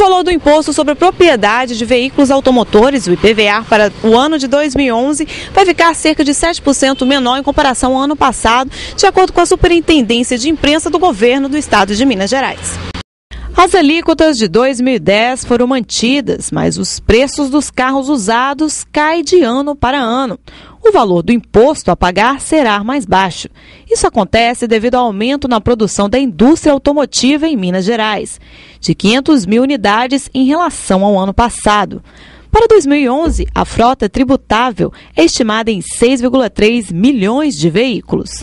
valor do imposto sobre a propriedade de veículos automotores, o IPVA, para o ano de 2011 vai ficar cerca de 7% menor em comparação ao ano passado, de acordo com a Superintendência de Imprensa do Governo do Estado de Minas Gerais. As alíquotas de 2010 foram mantidas, mas os preços dos carros usados caem de ano para ano. O valor do imposto a pagar será mais baixo. Isso acontece devido ao aumento na produção da indústria automotiva em Minas Gerais, de 500 mil unidades em relação ao ano passado. Para 2011, a frota tributável é estimada em 6,3 milhões de veículos.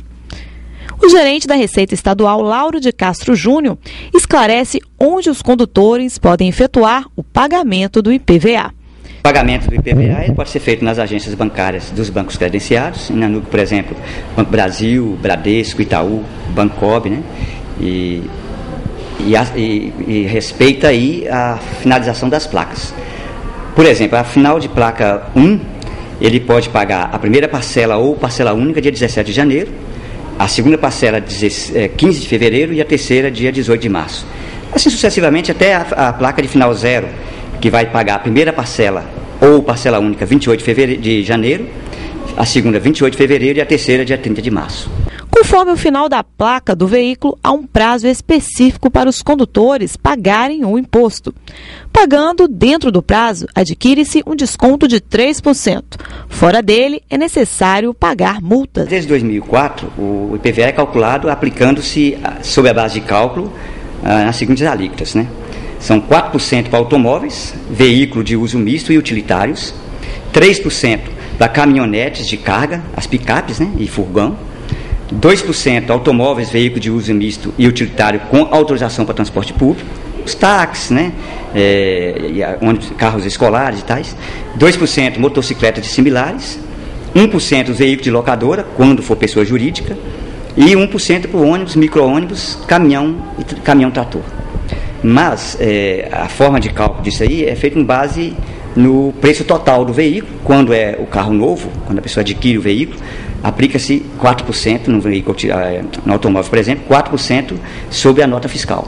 O gerente da Receita Estadual, Lauro de Castro Júnior, esclarece onde os condutores podem efetuar o pagamento do IPVA. O pagamento do IPVA pode ser feito nas agências bancárias dos bancos credenciados, na NUC, por exemplo, Banco Brasil, Bradesco, Itaú, Bancob, né? E, e, e, e respeita aí a finalização das placas. Por exemplo, a final de placa 1, ele pode pagar a primeira parcela ou parcela única dia 17 de janeiro, a segunda parcela 15 é, de fevereiro e a terceira dia 18 de março. Assim sucessivamente até a, a placa de final zero, que vai pagar a primeira parcela ou parcela única 28 de, fevereiro, de janeiro, a segunda 28 de fevereiro e a terceira dia 30 de março. Conforme o final da placa do veículo, há um prazo específico para os condutores pagarem o imposto. Pagando dentro do prazo, adquire-se um desconto de 3%. Fora dele, é necessário pagar multas. Desde 2004, o IPVA é calculado aplicando-se sob a base de cálculo ah, nas seguintes alíquotas. Né? São 4% para automóveis, veículo de uso misto e utilitários, 3% para caminhonetes de carga, as picapes né, e furgão, 2% automóveis, veículo de uso misto e utilitário com autorização para transporte público, os táxis, né, é, carros escolares e tais, 2% motocicletas e similares, 1% veículo de locadora, quando for pessoa jurídica, e 1% para ônibus, micro-ônibus, caminhão e caminhão-trator. Mas é, a forma de cálculo disso aí é feita com base no preço total do veículo, quando é o carro novo, quando a pessoa adquire o veículo, aplica-se 4% no veículo, eh, no automóvel, por exemplo, 4% sobre a nota fiscal.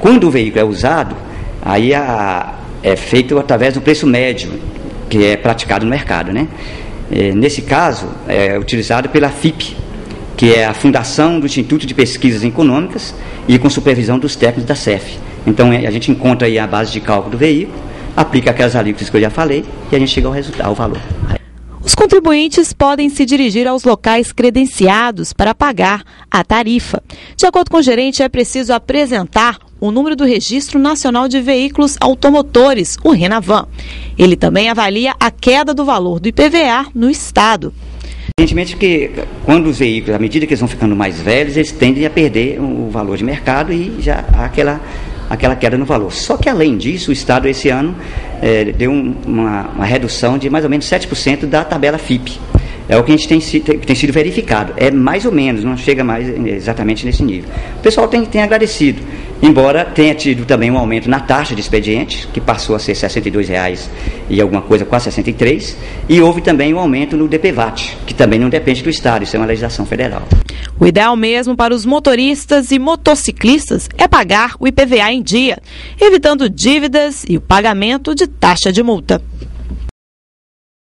Quando o veículo é usado, aí a, é feito através do preço médio, que é praticado no mercado. Né? É, nesse caso, é utilizado pela FIP, que é a Fundação do Instituto de Pesquisas Econômicas e com supervisão dos técnicos da CEF. Então é, a gente encontra aí a base de cálculo do veículo, aplica aquelas alíquotas que eu já falei e a gente chega ao resultado, ao valor. Os contribuintes podem se dirigir aos locais credenciados para pagar a tarifa. De acordo com o gerente, é preciso apresentar o número do Registro Nacional de Veículos Automotores, o Renavan. Ele também avalia a queda do valor do IPVA no Estado. Evidentemente que quando os veículos, à medida que eles vão ficando mais velhos, eles tendem a perder o valor de mercado e já há aquela aquela queda no valor. Só que, além disso, o Estado, esse ano, é, deu um, uma, uma, redução de mais ou menos 7% da tabela FIP. É o que a gente tem, tem, sido verificado. É mais ou menos, não chega mais exatamente nesse nível. O pessoal tem, tem agradecido. Embora tenha tido também um aumento na taxa de expediente, que passou a ser R$ 62,00 e alguma coisa, quase 63, e houve também um aumento no DPVAT, que também não depende do Estado, isso é uma legislação federal. O ideal mesmo para os motoristas e motociclistas é pagar o IPVA em dia, evitando dívidas e o pagamento de taxa de multa.